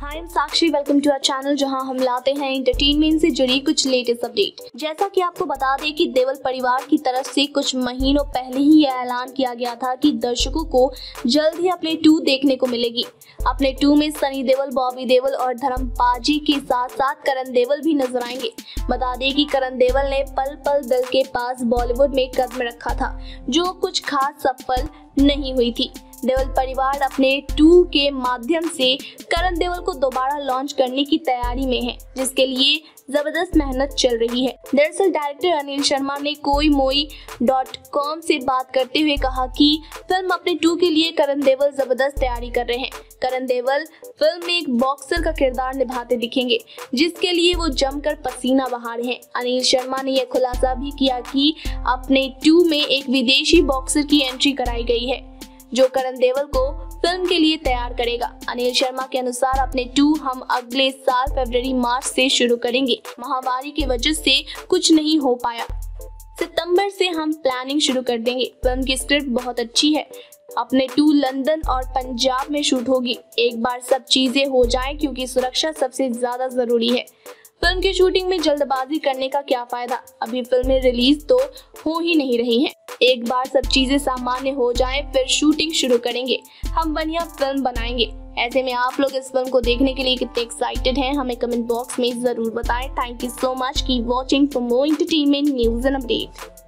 Hi Sakshi welcome to our channel जहाँ हम लाते हैं एंटरटेनमेंट से जुड़ी कुछ लेटेस्ट अपडेट जैसा कि आपको बता दें कि देवल परिवार की तरफ़ से कुछ महीनों पहले ही यह ऐलान किया गया था कि दर्शकों को जल्द ही अपने टू देखने को मिलेगी। अपने टू में सनी देवल, बॉबी देवल और धर्म पाजी के साथ साथ करण देवल भी नज़र आएँगे। बता दें कि करण देवल ने पल पल दल के पास बॉलीवुड में कदम रखा था, जो कुछ खास सफल नहीं हुई थी। देवल परिवार अपने टू के माध्यम से करण देवल को दोबारा लॉन्च करने की तैयारी में है, जिसके लिए ज़बरदस्त मेहनत चल रही है। दरअसल डायरेक्टर अनिल शर्मा ने कोई मोई डॉट कॉम से बात करते हुए कहा कि फ़िल्म अपने टू के लिए करण देवल ज़बरदस्त तैयारी कर रहे हैं। करण देवल फ़िल्म में एक बॉक्सर का किरदार निभाते दिखेंगे, जिसके लिए वो जमकर पसीना बहा रहे हैं। अनिल शर्मा ने यह खुलासा भी किया कि अपने टू में एक विदेशी बॉक्सर की एंट्री कराई गई है। जो करण देवल को फ़िल्म के लिए तैयार करेगा। अनिल शर्मा के अनुसार अपने टू हम अगले साल फरवरी, मार्च से शुरू करेंगे। महामारी की वजह से कुछ नहीं हो पाया। सितंबर से हम प्लानिंग शुरू कर देंगे। फ़िल्म की स्क्रिप्ट बहुत अच्छी है। अपने टू लंदन और पंजाब में शूट होगी। एक बार सब चीज़ें हो जाएँ क्योंकि सुरक्षा सबसे ज़्यादा ज़रूरी है। फ़िल्म की शूटिंग में जल्दबाजी करने का क्या फ़ायदा? अभी फ़िल्में रिलीज़ तो हो ही नहीं रही हैं। एक बार सब चीज़ें सामान्य हो जाएँ, फिर शूटिंग शुरू करेंगे। हम बढ़िया फ़िल्म बनाएँगे। ऐसे में आप लोग इस फ़िल्म को देखने के लिए कितने एक्साइटेड हैं, हमें कमेंट बॉक्स में ज़रूर बताएँ। थैंक यू सो मच की watching for more entertainment news and update